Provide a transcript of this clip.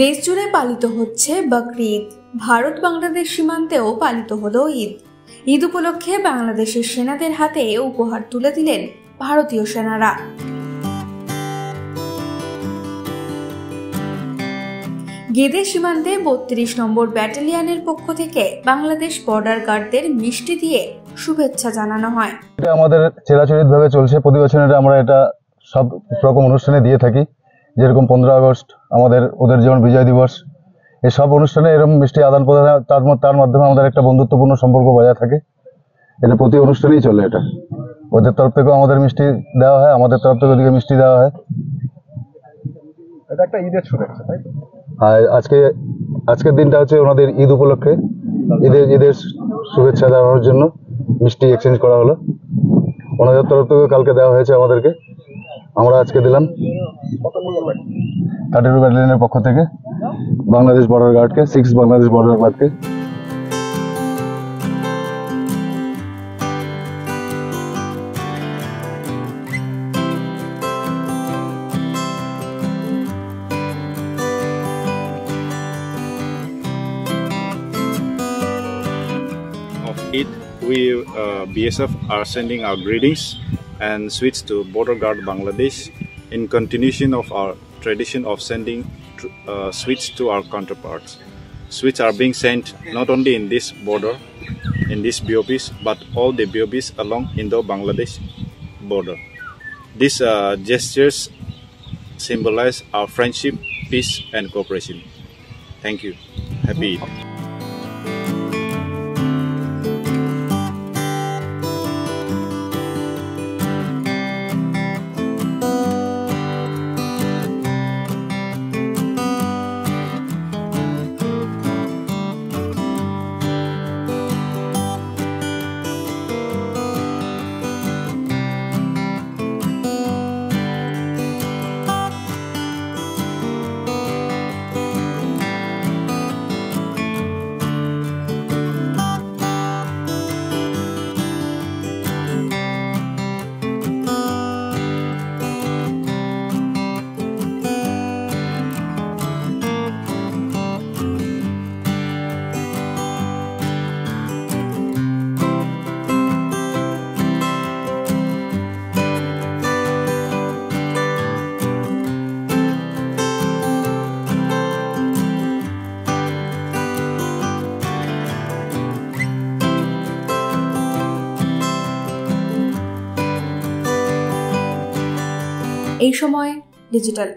দেশজুড়ে পালিত হচ্ছে বকরিদ ভারত বাংলাদেশ সীমান্তেও পালিত হলো ঈদ। ঈদ উপলক্ষে বাংলাদেশের সেনাদের হাতে উপহার তুলে দিলেন ভারতীয় সেনারা। গেদে সীমান্তে বত্রিশ নম্বর ব্যাটালিয়ানের পক্ষ থেকে বাংলাদেশ বর্ডার গার্ডদের মিষ্টি দিয়ে শুভেচ্ছা জানানো হয়। এটা আমাদের চিরাচরিতভাবে চলছে। প্রতি বছর আমরা এটা সব রকম অনুষ্ঠানে দিয়ে থাকি। যেরকম পনেরো আগস্ট আমাদের ওদের যেমন বিজয় দিবস এই সব অনুষ্ঠানে এরকম মিষ্টি আদান প্রদান তার তার মাধ্যমে আমাদের একটা বন্ধুত্বপূর্ণ সম্পর্ক বজায় থাকে। এটা প্রতি অনুষ্ঠানেই চলে এটা? ওদের তরফ থেকেও আমাদের মিষ্টি দেওয়া হয় আমাদের তরফ থেকে ওদিকে মিষ্টি দেওয়া হয়। এটা একটা ঈদের শুভেচ্ছা তাই আর আজকে আজকের দিনটা হচ্ছে ওনাদের ঈদ উপলক্ষে। ঈদের ঈদের শুভেচ্ছা জানানোর জন্য মিষ্টি এক্সচেঞ্জ করা হলো। ওনাদের তরফ থেকে কালকে দেওয়া হয়েছে আমাদেরকে। আমরা আজকে দিলাম কত মূল্য লাগে থার্টি টু ব্যাটালিয়নের পক্ষ থেকে বাংলাদেশ বর্ডার গার্ডকে six Bangladesh border গার্ডকে of Eid, we uh, BSF are sending our greetings and sweets to Border Guard Bangladesh in continuation of our tradition of sending uh, sweets to our counterparts. Sweets are being sent not only in this border, in these BOPs, but all the BOPs along Indo-Bangladesh border. These uh, gestures symbolize our friendship, peace, and cooperation. Thank you. Happy এই সময় digital